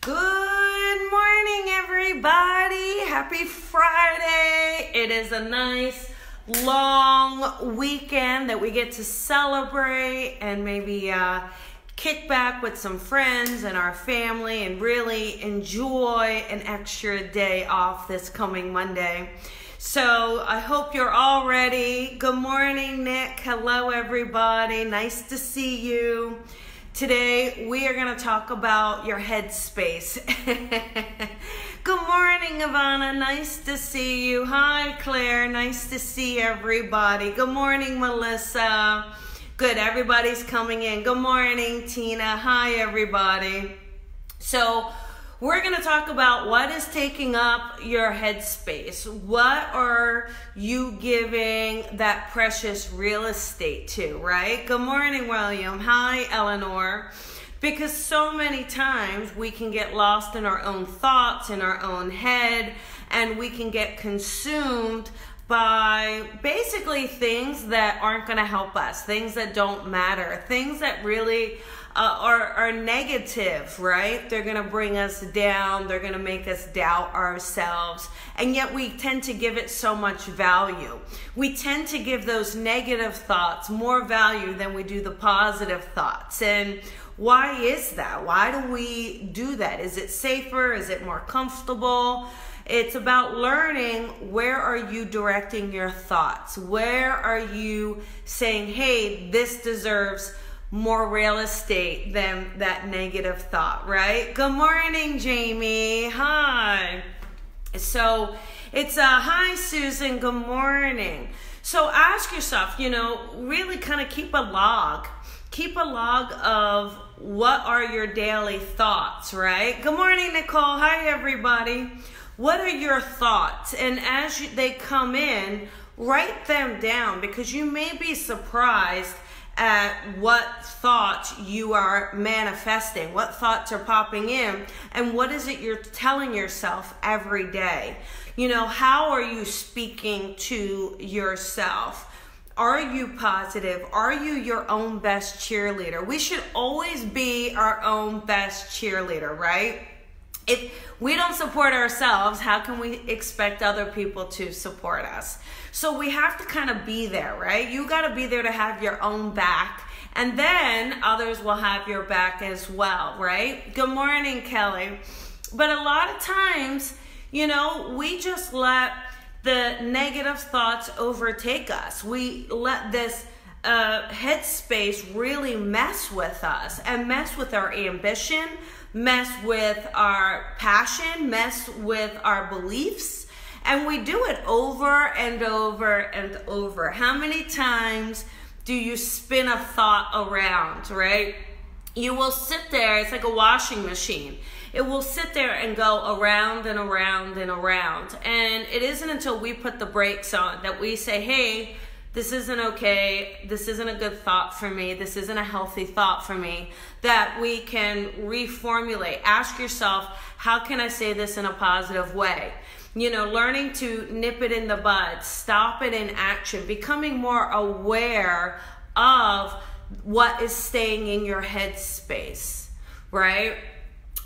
Good morning, everybody. Happy Friday. It is a nice long weekend that we get to celebrate and maybe uh, kick back with some friends and our family and really enjoy an extra day off this coming Monday. So I hope you're all ready. Good morning, Nick. Hello, everybody. Nice to see you. Today we are going to talk about your headspace. Good morning, Ivana. Nice to see you. Hi, Claire. Nice to see everybody. Good morning, Melissa. Good, everybody's coming in. Good morning, Tina. Hi, everybody. So, we're going to talk about what is taking up your headspace. What are you giving that precious real estate to, right? Good morning, William. Hi, Eleanor. Because so many times we can get lost in our own thoughts, in our own head, and we can get consumed by basically things that aren't going to help us, things that don't matter, things that really uh, are, are negative, right? They're going to bring us down. They're going to make us doubt ourselves. And yet we tend to give it so much value. We tend to give those negative thoughts more value than we do the positive thoughts. And why is that? Why do we do that? Is it safer? Is it more comfortable? It's about learning where are you directing your thoughts? Where are you saying, hey, this deserves more real estate than that negative thought, right? Good morning, Jamie. Hi. So it's a uh, hi, Susan. Good morning. So ask yourself, you know, really kind of keep a log. Keep a log of what are your daily thoughts, right? Good morning, Nicole. Hi, everybody. What are your thoughts? And as you, they come in, write them down because you may be surprised at what thoughts you are manifesting, what thoughts are popping in, and what is it you're telling yourself every day. You know, how are you speaking to yourself? Are you positive? Are you your own best cheerleader? We should always be our own best cheerleader, right? If we don't support ourselves, how can we expect other people to support us? So we have to kind of be there, right? You got to be there to have your own back. And then others will have your back as well, right? Good morning, Kelly. But a lot of times, you know, we just let the negative thoughts overtake us. We let this uh, headspace really mess with us and mess with our ambition, mess with our passion, mess with our beliefs. And we do it over and over and over. How many times do you spin a thought around, right? You will sit there, it's like a washing machine. It will sit there and go around and around and around. And it isn't until we put the brakes on that we say, hey, this isn't okay, this isn't a good thought for me, this isn't a healthy thought for me, that we can reformulate. Ask yourself, how can I say this in a positive way? you know, learning to nip it in the bud, stop it in action, becoming more aware of what is staying in your head space, right?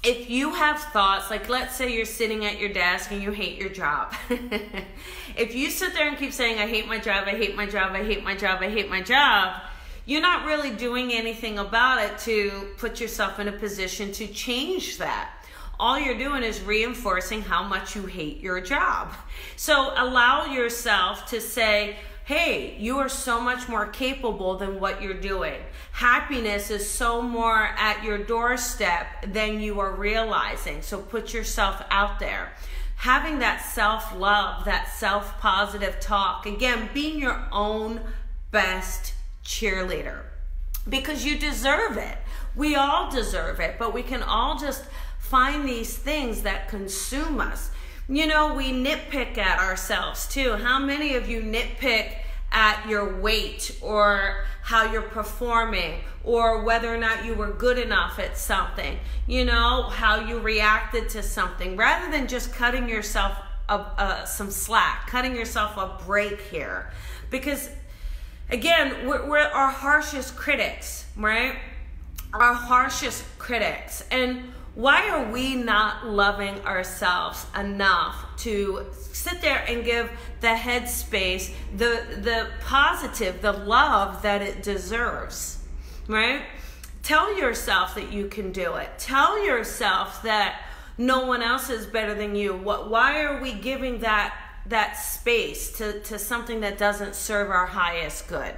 If you have thoughts, like let's say you're sitting at your desk and you hate your job. if you sit there and keep saying, I hate my job, I hate my job, I hate my job, I hate my job, you're not really doing anything about it to put yourself in a position to change that all you're doing is reinforcing how much you hate your job. So allow yourself to say, hey, you are so much more capable than what you're doing. Happiness is so more at your doorstep than you are realizing. So put yourself out there. Having that self love, that self positive talk, again, being your own best cheerleader because you deserve it. We all deserve it, but we can all just find these things that consume us. You know, we nitpick at ourselves too. How many of you nitpick at your weight or how you're performing or whether or not you were good enough at something? You know, how you reacted to something rather than just cutting yourself a, a, some slack, cutting yourself a break here. Because again, we're, we're our harshest critics, right? Our harshest critics. And Why are we not loving ourselves enough to sit there and give the headspace the the positive, the love that it deserves? Right? Tell yourself that you can do it. Tell yourself that no one else is better than you. What why are we giving that that space to, to something that doesn't serve our highest good?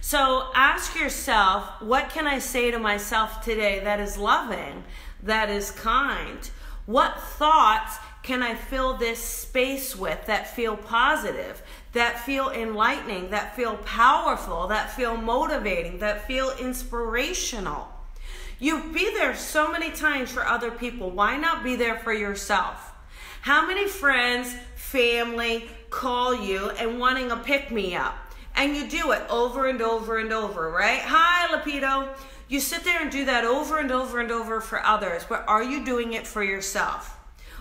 So ask yourself, what can I say to myself today that is loving, that is kind? What thoughts can I fill this space with that feel positive, that feel enlightening, that feel powerful, that feel motivating, that feel inspirational? You be there so many times for other people. Why not be there for yourself? How many friends, family call you and wanting a pick me up? And you do it over and over and over, right? Hi, Lapido. You sit there and do that over and over and over for others, but are you doing it for yourself?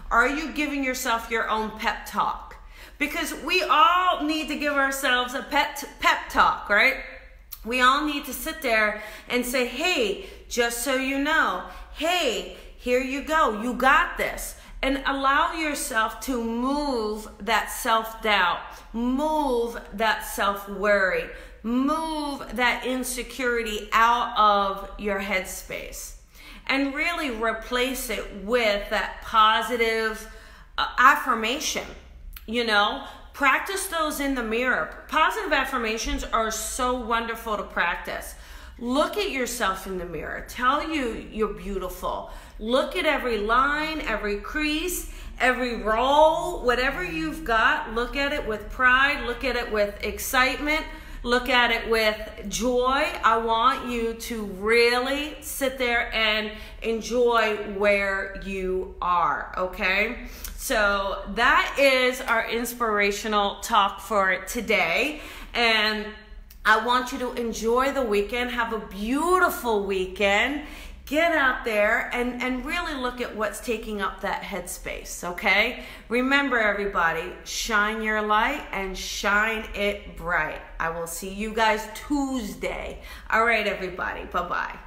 Are you giving yourself your own pep talk? Because we all need to give ourselves a pep, pep talk, right? We all need to sit there and say, hey, just so you know, hey, here you go, you got this. And allow yourself to move that self doubt, move that self worry, move that insecurity out of your headspace. And really replace it with that positive uh, affirmation. You know, practice those in the mirror. Positive affirmations are so wonderful to practice. Look at yourself in the mirror. Tell you you're beautiful. Look at every line, every crease, every roll, whatever you've got. Look at it with pride. Look at it with excitement. Look at it with joy. I want you to really sit there and enjoy where you are, okay? So that is our inspirational talk for today. And I want you to enjoy the weekend, have a beautiful weekend. Get out there and, and really look at what's taking up that headspace, okay? Remember, everybody, shine your light and shine it bright. I will see you guys Tuesday. All right, everybody. Bye bye.